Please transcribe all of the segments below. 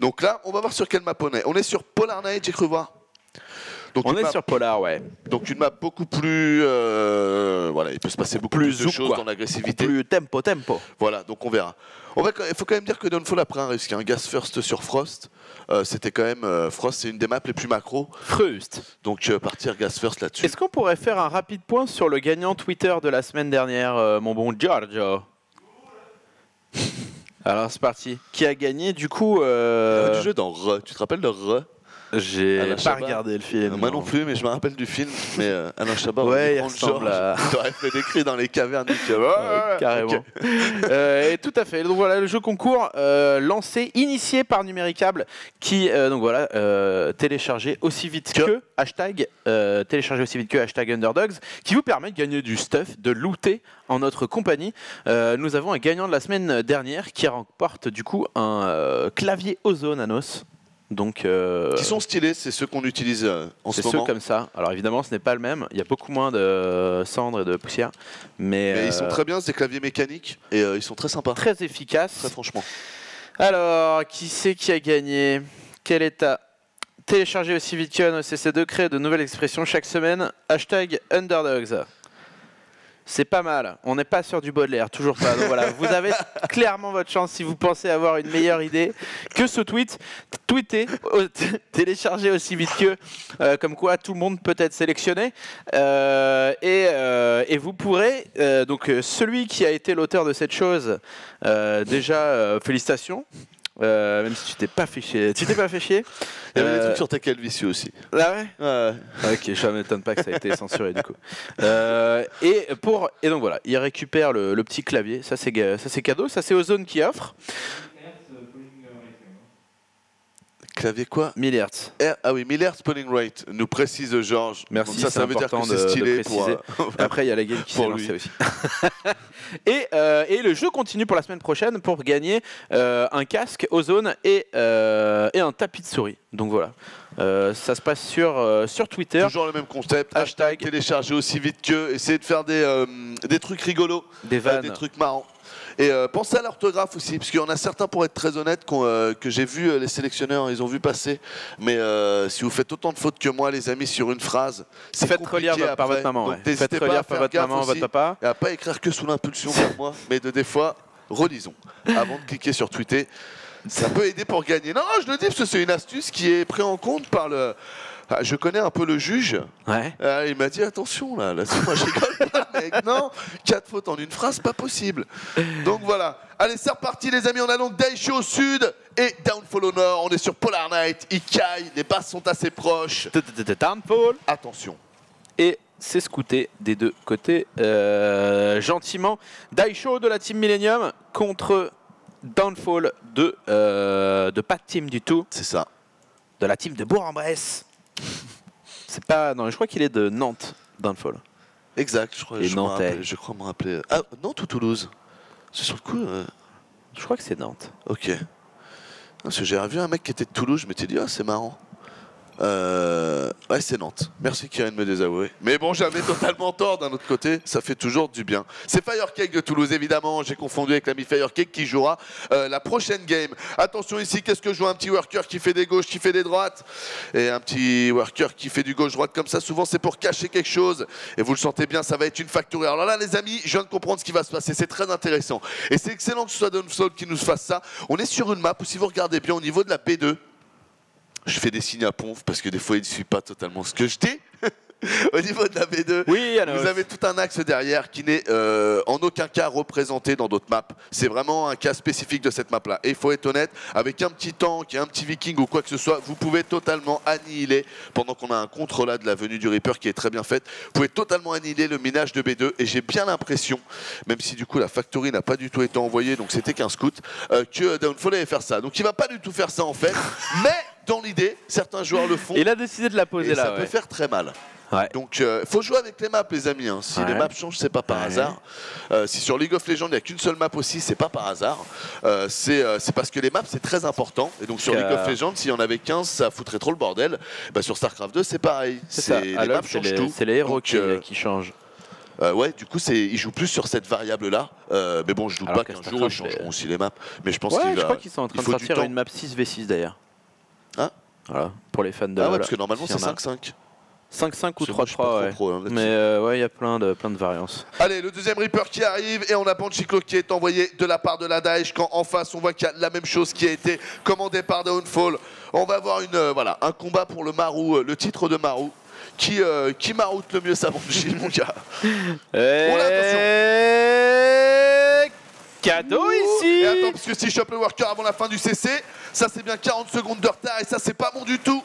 Donc là, on va voir sur quelle map on est. On est sur Polar Night, j'ai cru voir. Donc On est map- sur Polar, ouais. Donc une map beaucoup plus... euh, voilà, il peut se passer beaucoup Plus plus, de choses quoi. dans l'agressivité. Plus tempo, tempo. Voilà, donc on verra. On va, il faut quand même dire que Downfall a pris un risque. Un gas first sur Frost, euh, c'était quand même... euh, Frost, c'est une des maps les plus macro. Frust. Donc partir gas first là-dessus. Est-ce qu'on pourrait faire un rapide point sur le gagnant Twitter de la semaine dernière, mon bon Giorgio? Alors c'est parti. Qui a gagné du coup du jeu dans Re. Tu te rappelles de Re J'ai pas Chabat. regardé le film. Moi non plus, mais je me rappelle du film. Mais euh, Alain Chabat, Ouais, il ressemble à- T'aurais fait des cris dans les cavernes. du. Ouais, carrément. Euh, et tout à fait. Donc voilà, le jeu concours euh, lancé, initié par Numéricable, qui euh, donc voilà euh, téléchargé aussi vite que, Que. hashtag euh, téléchargé aussi vite que hashtag Underdogs, qui vous permet de gagner du stuff, de looter en notre compagnie. Euh, nous avons un gagnant de la semaine dernière qui remporte du coup un euh, clavier Ozone Anos. Donc euh, Qui sont stylés, c'est ceux qu'on utilise euh, en c'est ce ceux moment. comme ça. Alors évidemment, ce n'est pas le même. Il y a beaucoup moins de cendres et de poussière, mais, Mais ils sont euh, très bien, c'est des claviers mécaniques et ils sont très sympas. très efficaces. Très franchement. Alors, qui c'est qui a gagné? Quel état Téléchargez aussi vite que CC2, créer de nouvelles expressions chaque semaine? Hashtag Underdogs. C'est pas mal. On n'est pas sur du Baudelaire, toujours pas. Voilà, vous avez clairement votre chance si vous pensez avoir une meilleure idée que ce tweet. Tweetez, téléchargez aussi vite que, euh, comme quoi tout le monde peut être sélectionné. Euh, et, euh, et vous pourrez, donc celui qui a été l'auteur de cette chose, déjà félicitations. Euh, même si tu t'es pas fait chier. Tu t'es pas fait chier Il y avait des Euh, trucs sur Tekel Vicieux aussi. Ah ouais? Ouais. Ok, ça m'étonne pas que ça a été censuré du coup. Euh, et pour et donc voilà, il récupère le, le petit clavier. Ça c'est ga- ça c'est cadeau. Ça c'est Ozone qui offre. Clavier quoi 1000 Hz. R- Ah oui, 1000 Hz polling rate, nous précise Georges. Merci, Donc ça, c'est ça veut dire que important c'est de stylé pour. préciser. euh, Après il y a la game qui s'est Pour lancée aussi. et, euh, et le jeu continue pour la semaine prochaine pour gagner euh, un casque Ozone et, euh, et un tapis de souris. Donc voilà. Euh, ça se passe sur, euh, sur Twitter. Toujours le même concept. Hashtag télécharger aussi vite que. Essayer de faire des, euh, des trucs rigolos. Des euh, vannes. des trucs marrants. Et euh, pensez à l'orthographe aussi, parce qu'il y en a certains, pour être très honnête, euh, que j'ai vu euh, les sélectionneurs, ils ont vu passer. Mais si vous faites autant de fautes que moi, les amis, sur une phrase, c'est Faites relire votre- par après. votre maman. Donc ouais. Faites pas relire par votre maman, aussi, votre papa. et à pas écrire que sous l'impulsion comme moi, mais de des fois, relisons avant de cliquer sur tweeter. Ça peut aider pour gagner. Non, non, je le dis parce que c'est une astuce qui est prise en compte par le. Ah, je connais un peu le juge. Ouais. Ah, il m'a dit attention là, là moi je rigole mec. Non, quatre fautes en une phrase, pas possible. Donc voilà. Allez, c'est reparti les amis. On a donc Daisho au sud et Downfall au nord. On est sur Polar Night, Ikai. Les basses sont assez proches. Downfall. Attention. et c'est scouté des deux côtés euh, gentiment. Daisho de la team Millennium contre Downfall de, euh, de pas de team du tout, C'est ça. de la team de Bourg-en-Bresse. C'est pas. Non, je crois qu'il est de Nantes, Downfall. Exact. Je crois, Et je, me Nantais. rappelle- je crois me rappeler. Ah, Nantes ou Toulouse? C'est sur le coup. euh, Je crois que c'est Nantes. Ok. Parce que j'ai revu un mec qui était de Toulouse, je m'étais dit, ah, c'est marrant. Euh, ouais, c'est Nantes. Merci Kieran de me désavouer. Mais bon, j'avais totalement tort d'un autre côté, ça fait toujours du bien. C'est Firecake de Toulouse, évidemment. J'ai confondu avec l'ami Firecake qui jouera euh, la prochaine game. Attention ici, qu'est-ce que vois Un petit worker qui fait des gauches, qui fait des droites? Et un petit worker qui fait du gauche-droite comme ça. Souvent, c'est pour cacher quelque chose. Et vous le sentez bien, ça va être une factory. Alors là, les amis, je viens de comprendre ce qui va se passer. C'est très intéressant. Et c'est excellent que ce soit Downfall qui nous fasse ça. On est sur une map où, si vous regardez bien au niveau de la P2, je fais des signes à Ponf parce que des fois il ne suit pas totalement ce que je dis. Au niveau de la B2, Oui, alors. vous avez tout un axe derrière qui n'est euh, en aucun cas représenté dans d'autres maps. C'est vraiment un cas spécifique de cette map-là. Et il faut être honnête, avec un petit tank et un petit viking ou quoi que ce soit, vous pouvez totalement annihiler, pendant qu'on a un contrôle là de la venue du Reaper qui est très bien faite, vous pouvez totalement annihiler le minage de B2. Et j'ai bien l'impression, même si du coup la factory n'a pas du tout été envoyée, donc c'était qu'un scout, euh, que Downfall allait faire ça. Donc il va pas du tout faire ça en fait, mais dans l'idée, certains joueurs le font. Il a décidé de la et poser ça là. peut ouais. faire très mal. Ouais. Donc, il faut jouer avec les maps, les amis. hein. Si Ouais. les maps changent, c'est pas par Ouais. hasard. Euh, si sur League of Legends, il n'y a qu'une seule map aussi, c'est pas par hasard. Euh, c'est euh, c'est parce que les maps, c'est très important. Et donc, sur Euh, League of Legends, s'il y en avait 15, ça foutrait trop le bordel. Bah, sur StarCraft 2, c'est pareil. C'est ça. Les À maps changent les, tout. c'est les héros Donc, qui, euh, qui changent. euh, ouais, du coup, ils jouent plus sur cette variable-là. Euh, mais bon, je doute Alors pas qu'un jour, ils changeront aussi les maps. Mais je pense Ouais, qu'il je crois qu'ils sont en train il de sortir une map 6v6 d'ailleurs. Voilà, pour les fans de. Ah ouais, parce que normalement, c'est y en a. 5-5. 5-5 ou Parce que moi, je suis pas 3-3, trop ouais. pro, hein. Mais euh, ouais, il y a plein de, plein de variances. Allez, le deuxième Reaper qui arrive et on a Panchiklo qui est envoyé de la part de la Daesh quand en face on voit qu'il y a la même chose qui a été commandée par Downfall. On va avoir une, euh, voilà, un combat pour le Marou, euh, le titre de Marou. Qui, euh, qui maroute le mieux sa Banshee, mon gars Et... Cadeau ici Et attends, parce que si je chope le worker avant la fin du CC, ça c'est bien 40 secondes de retard et ça c'est pas bon du tout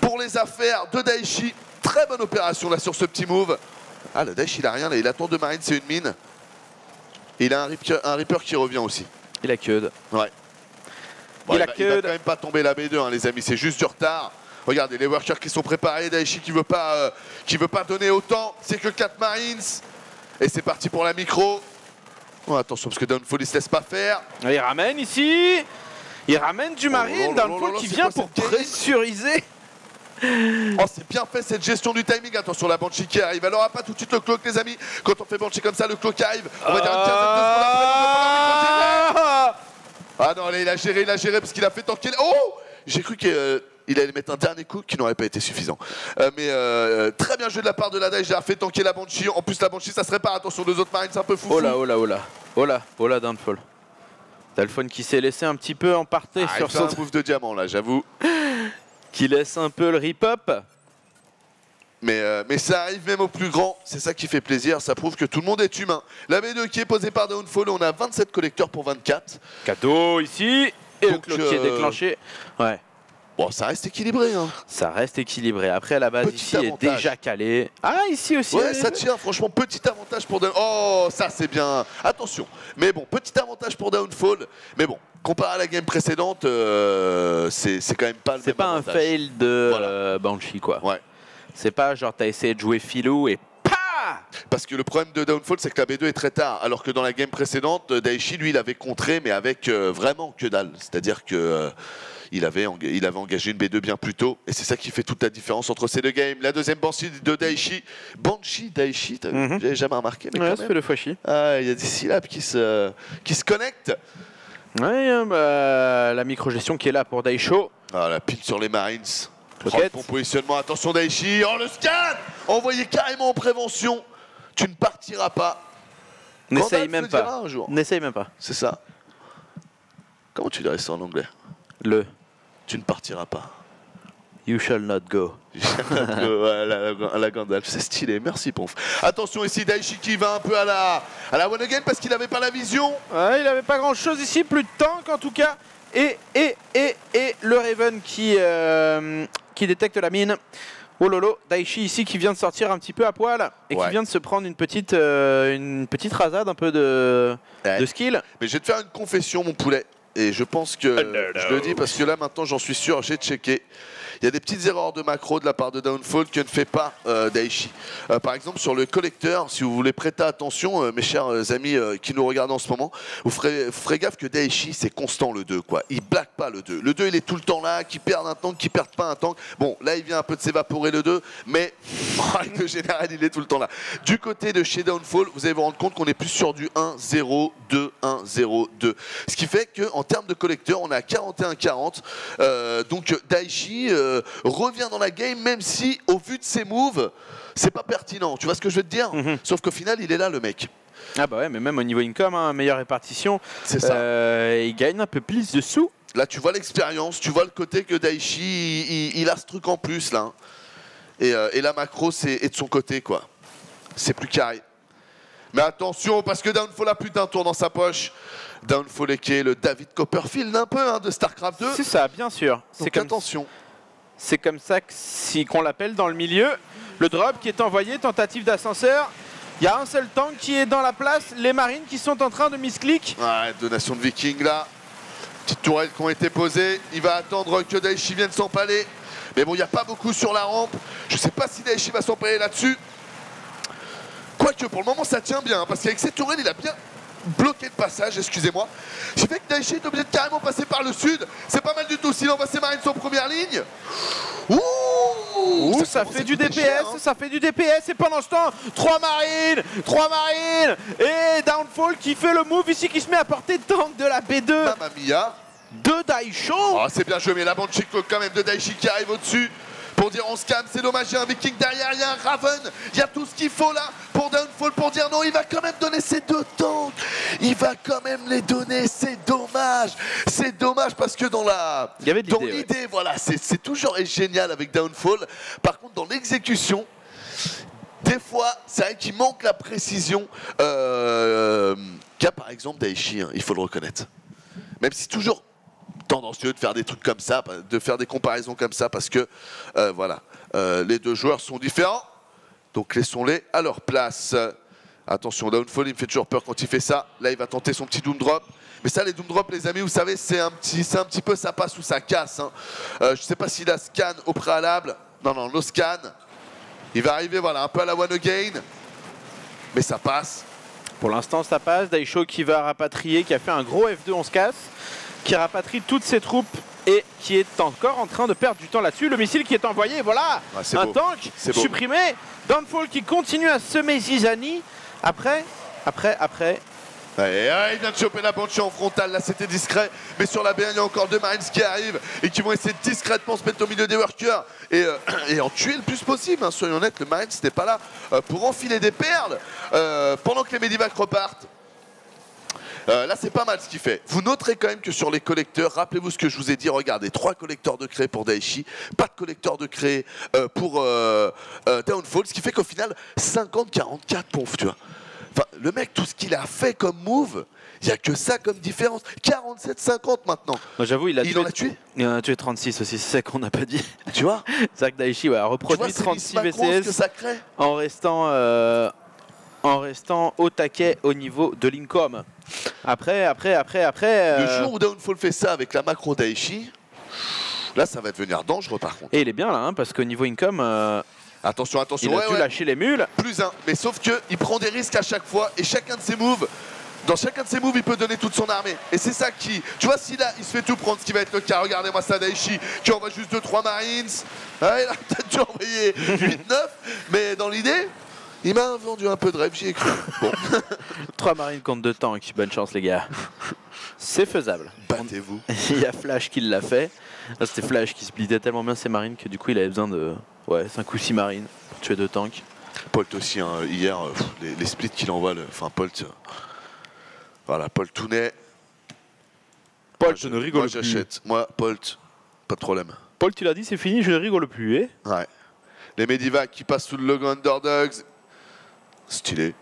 pour les affaires de Daichi. Très bonne opération là sur ce petit move. Ah, le Daichi il a rien là, il attend deux marines, c'est une mine. Et il a un Reaper, un Reaper qui revient aussi. Il a que Ouais. Il a va, que va de- quand même pas tomber la B2, hein, les amis, c'est juste du retard. Regardez, les workers qui sont préparés, Daichi qui veut pas, euh, qui veut pas donner autant, c'est que 4 Marines. Et c'est parti pour la micro. Oh, attention, parce que Downfall il se laisse pas faire. Il ramène ici Il ramène du Oh marine là dans le là fall là, qui vient quoi pour pressuriser Oh, c'est bien fait cette gestion du timing. Attention, la Banshee qui arrive. Elle aura pas tout de suite le cloak, les amis. Quand on fait Banshee comme ça, le cloak arrive. On va dire une quinzaine de secondes après. Ah Ah non, là, il a géré, il a géré parce qu'il a fait tanker. Oh J'ai cru qu'il euh, allait mettre un dernier coup qui n'aurait pas été suffisant. Euh, mais euh, très bien joué de la part de la Daesh. Il a fait tanker la Banshee. En plus, la Banshee, ça se répare. Attention, deux autres marines, c'est un peu fou. Oh là, oh là, oh là Oh là, oh là, downfall. Qui s'est laissé un petit peu emporter Ah, sur il son... move de diamant là, j'avoue. qui laisse un peu le rip-up. Mais, euh, mais ça arrive même au plus grand, c'est ça qui fait plaisir, ça prouve que tout le monde est humain. La B2 qui est posée par Downfall, on a 27 collecteurs pour 24. Cadeau ici Et le Donc, qui est euh, déclenché. Ouais, Bon, ça reste équilibré. Hein. ça reste équilibré. Après, la base Petit ici est déjà calée. Ah, ici aussi. Ouais, ça tient, franchement, petit avantage pour Downfall. Oh, ça c'est bien. Attention. Mais bon, petit avantage pour Downfall. Mais bon, comparé à la game précédente, euh, c'est quand même pas le C'est pas un fail de Voilà. euh, Banshee, quoi. Ouais. C'est pas genre t'as essayé de jouer filou et PAH Parce que le problème de Downfall, c'est que la B2 est très tard. Alors que dans la game précédente, euh, Daichi, lui, il avait contré, mais avec euh, vraiment que dalle. C'est-à-dire que. Il avait, il avait engagé une B2 bien plus tôt, et c'est ça qui fait toute la différence entre ces deux games. La deuxième Banshee de Daichi, Banshee Daichi, Mhm. j'avais jamais remarqué, mais Ouais, quand même. deux fois. Ah, il y a des syllabes qui se, qui se connectent. Ouais, hein, bah, la micro-gestion qui est là pour Daisho. Ah, la pile sur les Marines. Oh, bon positionnement, attention Daichi. Oh, le scan Envoyé carrément en prévention. Tu ne partiras pas. N'essaye même le dira pas. N'essaye même pas. C'est ça. Comment tu dirais ça en anglais? Le Tu ne partiras pas. You shall not go. Euh, la, la- la Gandalf, c'est stylé, merci Ponf. Attention ici, Daichi qui va un peu à la, à la one again parce qu'il n'avait pas la vision. Ouais, il avait pas grand chose ici, plus de tank en tout cas. Et, et, et, et le Raven qui, euh, qui détecte la mine. Oh lolo, Daichi ici qui vient de sortir un petit peu à poil et Ouais. qui vient de se prendre une petite, euh, une petite rasade, un peu de, Ouais. de skill. Mais je vais te faire une confession, mon poulet. Et je pense que. Je le dis parce que là, maintenant, j'en suis sûr, j'ai checké. Il y a des petites erreurs de macro de la part de Downfall que ne fait pas euh, Daichi. Euh, par exemple, sur le collecteur, si vous voulez prêter attention, euh, mes chers amis qui nous regardent en ce moment, vous ferez, gaffe que Daichi, c'est constant le 2. Quoi. Il blague pas le 2. Le 2, il est tout le temps là, qui perd un tank, qui perd pas un tank. Bon, là, il vient un peu de s'évaporer le 2, mais en règle générale, il est tout le temps là. Du côté de chez Downfall, vous allez vous rendre compte qu'on est plus sur du 1-0, 2, 1, 0, 2. Ce qui fait qu'en termes de collecteur, on est à 41-40. Euh, donc Daichi euh, revient dans la game, même si au vu de ses moves, c'est pas pertinent. Tu vois ce que je veux te dire Mhm. Sauf qu'au final, il est là, le mec. Ah bah ouais, mais même au niveau income, hein, meilleure répartition, C'est ça. euh, il gagne un peu plus de sous. Là, tu vois l'expérience, tu vois le côté que Daichi, il, a ce truc en plus, là. Et, euh, et la macro, c'est est de son côté, quoi. C'est plus carré. Mais attention, parce que Downfall a plus d'un tour dans sa poche. Downfall est qui est le David Copperfield un peu hein, de StarCraft 2. C'est ça, bien sûr. C'est attention. C'est comme ça qu'on l'appelle dans le milieu. Le drop qui est envoyé, tentative d'ascenseur. Il y a un seul tank qui est dans la place, les marines qui sont en train de misclick. Ouais, donation de Viking là. Petite tourelle qui ont été posées. Il va attendre que Daichi vienne s'empaler. Mais bon, il n'y a pas beaucoup sur la rampe. Je sais pas si Daichi va s'emparer là-dessus. Quoique pour le moment ça tient bien, hein, parce qu'avec cette tourelle il a bien bloqué le passage, excusez-moi. J'ai fait que Daichi est obligé de carrément passer par le sud. C'est pas mal du tout, sinon on va Marines en première ligne. Ouh, Ouh, ça, fait du DPS, cher, hein. ça fait du DPS et pendant ce temps, 3 marines, 3 marines et Downfall qui fait le move ici qui se met à portée de tank de la B2 Mamma mia. de Daisho. Oh, c'est bien joué, mais la bande Chico quand même de Daichi qui arrive au-dessus. Pour dire on se calme, c'est dommage, il y a un Viking derrière, il y a un Raven, il y a tout ce qu'il faut là pour Downfall pour dire non, il va quand même donner ses deux tanks. Il va quand même les donner, c'est dommage. C'est dommage parce que dans la. Il y avait de dans l'idée, ouais. voilà, c'est c'est toujours génial avec Downfall. Par contre, dans l'exécution, des fois, c'est vrai qu'il manque la précision euh, qu'a par exemple Daichi, hein, il faut le reconnaître. Même si toujours tendancieux de faire des trucs comme ça, de faire des comparaisons comme ça, parce que euh, voilà, euh, les deux joueurs sont différents. Donc laissons-les à leur place. Attention, Downfall, il me fait toujours peur quand il fait ça. Là, il va tenter son petit Doom Drop. Mais ça, les Doom Drop, les amis, vous savez, c'est un petit, c'est un petit peu ça passe ou ça casse. hein. Euh, je sais pas s'il a scan au préalable. Non, non, no scan. Il va arriver, voilà, un peu à la one again. Mais ça passe. Pour l'instant, ça passe. Daisho qui va rapatrier, qui a fait un gros F2, on se casse, qui rapatrie toutes ses troupes et qui est encore en train de perdre du temps là-dessus. Le missile qui est envoyé, voilà, un beau. tank supprimé. Downfall qui continue à semer Zizani. Après, après, après, ouais, il vient de choper la banshee en frontale, là c'était discret, mais sur la B1 il y a encore deux Marines qui arrivent et qui vont essayer de discrètement se mettre au milieu des workers et, euh, et en tuer le plus possible, hein, soyons honnêtes, le Marine n'était pas là euh, pour enfiler des perles euh, pendant que les Medivacs repartent. Euh, là, c'est pas mal ce qu'il fait. Vous noterez quand même que sur les collecteurs, rappelez-vous ce que je vous ai dit. Regardez, trois collecteurs de craie pour Daichi, pas de collecteur de craie euh, pour euh, euh, Downfall, ce qui fait qu'au final, 50-44 pompes, tu vois. Enfin, le mec, tout ce qu'il a fait comme move, il n'y a que ça comme différence. 47-50 maintenant. moi j'avoue, il a Il tué, en a tué il en a tué 36 aussi, c'est ça qu'on n'a pas dit. Tu vois Zach Daichi ouais, a vois, reproduit c'est 36 Miss Macron, ce que VCS ça crée. en restant, euh, en restant au taquet au niveau de l'income. Après, après, après, après. Le euh, jour où Downfall fait ça avec la macro Daichi, là, ça va devenir dangereux par contre. Et il est bien là, hein, parce qu'au niveau income, euh, Attention, attention. il a ouais, dû ouais. lâcher les mules. plus un. Mais sauf que il prend des risques à chaque fois et chacun de ses moves. Dans chacun de ses moves, il peut donner toute son armée. Et c'est ça qui. Tu vois, si là, il se fait tout prendre, ce qui va être le cas. Regardez-moi ça, Daichi, qui envoie juste 2-3 Marines. Ah, il a peut-être dû envoyer 8-9. mais dans l'idée, il m'a vendu un peu de rêve, j'y ai cru. Bon, 3 marines contre 2 tanks, bonne chance les gars. C'est faisable. battez-vous. Il y a Flash qui l'a fait. Là, C'était Flash qui splittait tellement bien ses marines que du coup il avait besoin de ouais, 5 ou 6 marines pour tuer 2 tanks. Polt aussi, hein, hier, euh, pff, les, les splits qu'il envoie, le- enfin Polt. euh, voilà, Polt Tounet. Paul, Moi, je ne rigole Moi, plus. j'achète. Moi, Polt, pas de problème. Paul, tu l'as dit, c'est fini, je ne rigole plus. eh Ouais. Les Medivacs qui passent sous le logo Underdogs. Stylé.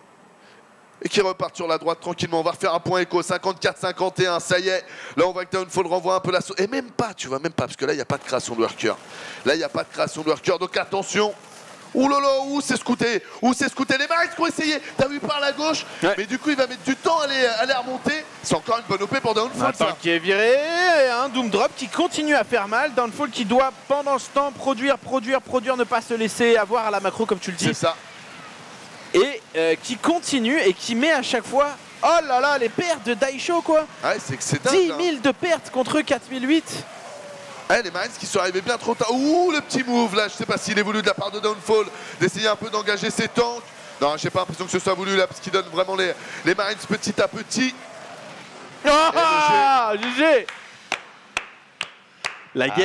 Et qui repartent sur la droite tranquillement. On va refaire un point écho. 54-51. Ça y est. Là, on voit que Downfall renvoie un peu l'assaut. Et même pas, tu vois, même pas. Parce que là, il n'y a pas de création de worker. Là, il n'y a pas de création de worker. Donc attention. Ouh là là, où c'est scouté Où c'est scouté Les Marines qui ont essayé. T'as vu par la gauche Ouais. Mais du coup, il va mettre du temps à les, à les remonter. C'est encore une bonne OP pour Downfall, Un ça. qui est viré, et un Doom Drop qui continue à faire mal. Downfall qui doit pendant ce temps produire, produire, produire, ne pas se laisser avoir à la macro comme tu le dis. C'est ça. Et euh, qui continue et qui met à chaque fois. Oh là là, les pertes de Daisho quoi Ouais, c'est que c'est dingue. 10 hein. 000 de pertes contre 4008 Ah, les Marines qui sont arrivés bien trop tard. Ouh, le petit move là, je sais pas s'il est voulu de la part de Downfall d'essayer un peu d'engager ses tanks. Non, j'ai pas l'impression que ce soit voulu là, parce qu'il donne vraiment les, les Marines petit à petit. Ah GG La game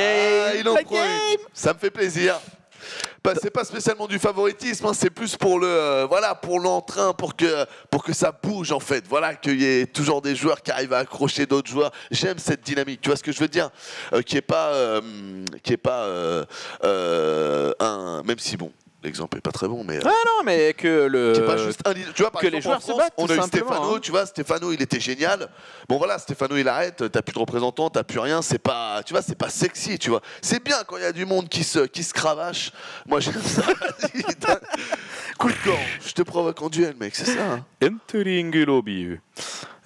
Ah, il en La prend game une. Ça me fait plaisir. Bah, c'est pas spécialement du favoritisme, hein, c'est plus pour le euh, voilà pour l'entrain, pour que pour que ça bouge en fait. Voilà qu'il y ait toujours des joueurs qui arrivent à accrocher d'autres joueurs. J'aime cette dynamique. Tu vois ce que je veux dire Qui est pas euh, qui est pas euh, un même si bon l'exemple est pas très bon mais euh, Ah non, mais que le. pas juste un. Tu vois, par que exemple, les joueurs en se France, battent, on a eu Stéphano, hein. tu vois, Stéphano, il était génial. Bon voilà, Stéphano, il arrête, t'as plus de représentant, t'as plus rien, c'est pas, tu vois, c'est pas sexy, tu vois. C'est bien quand il y a du monde qui se, qui se cravache. Moi, j'aime ça. Cool camp. Je te provoque en duel, mec, c'est ça. hein. Entering lobby.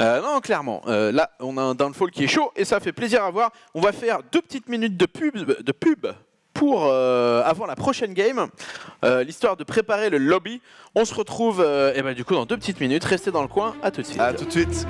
Euh, non, clairement. euh, là, on a un downfall qui est chaud et ça fait plaisir à voir. On va faire deux petites minutes de pub. De pub. Pour euh, avant la prochaine game, euh, l'histoire de préparer le lobby. On se retrouve euh, eh ben, du coup dans deux petites minutes. Restez dans le coin. À tout de suite. À tout de suite.